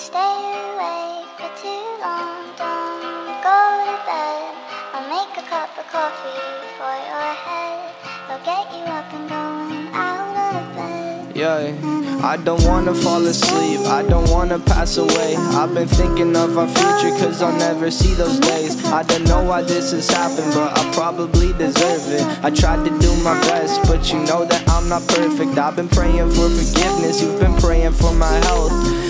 stay awake for too long. Don't go to bed. I'll make a cup of coffee for your head. I'll get you up and going out of bed. Yeah. I don't wanna fall asleep, I don't wanna pass away. I've been thinking of our future, cause I'll never see those days. I don't know why this has happened, but I probably deserve it. I tried to do my best, but you know that I'm not perfect. I've been praying for forgiveness, you've been praying for my health.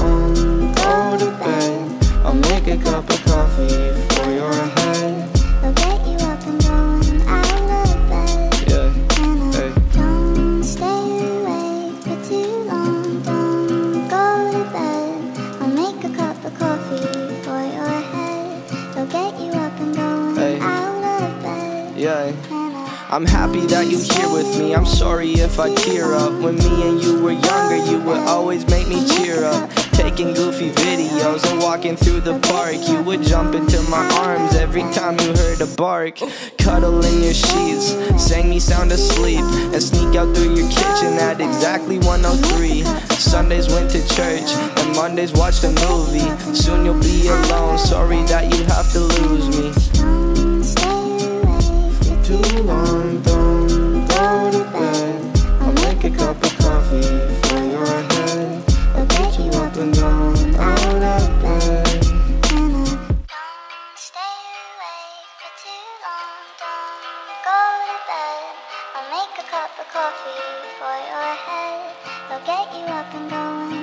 I'll make a cup of coffee for your head. I'll get you up and going out of bed. Yeah, And hey. don't stay awake for too long. Don't go to bed. I'll make a cup of coffee for your head. I'll get you up and going Hey. out of bed. yeah. I'm happy that you here with me. I'm sorry if I tear up. When me and you were younger, you would always make me cheer up. Taking goofy walking through the park. You would jump into my arms every time you heard a bark. Cuddle in your sheets, sang me sound asleep, and sneak out through your kitchen at exactly 103. Sundays went to church, and Mondays watched a movie. Soon you'll be alone. Sorry that you have to lose me. too long, bed. I'll make a cup of coffee for your head. I'll get you up and going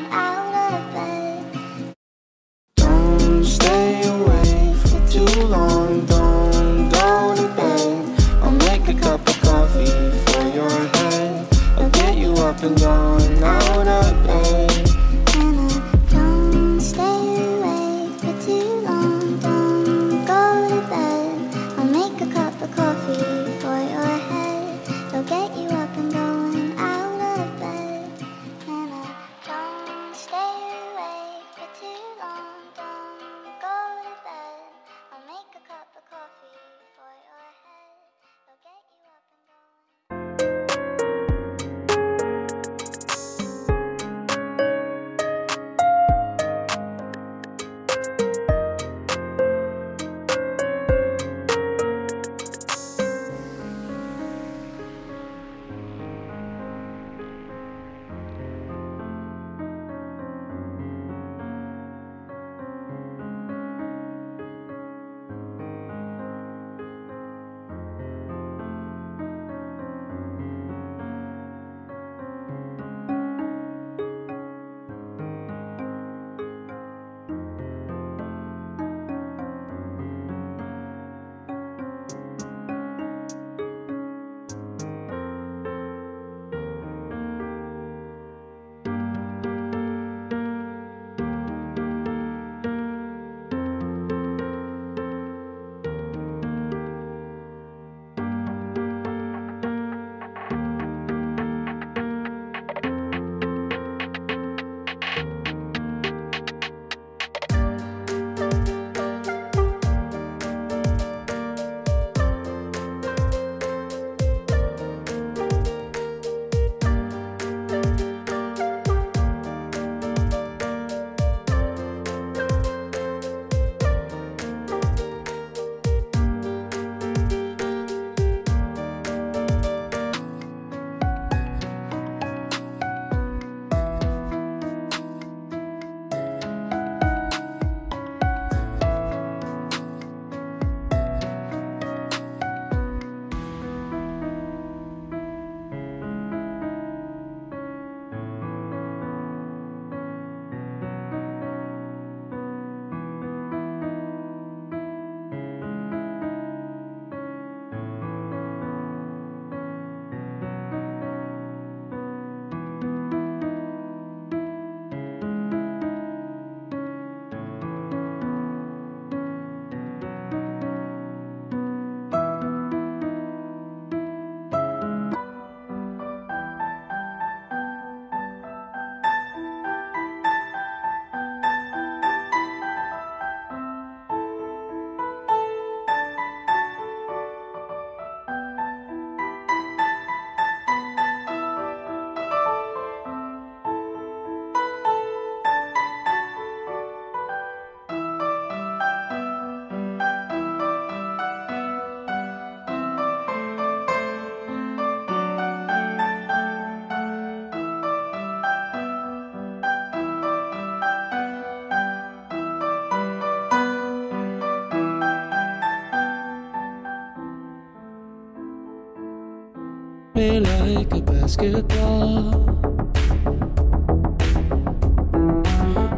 me like a basketball.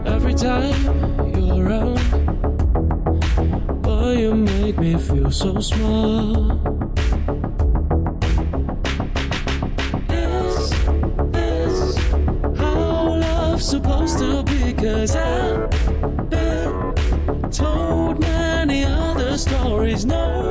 Every time you're around, boy, you make me feel so small. Is this how love's supposed to be? Cause I've been told many other stories. No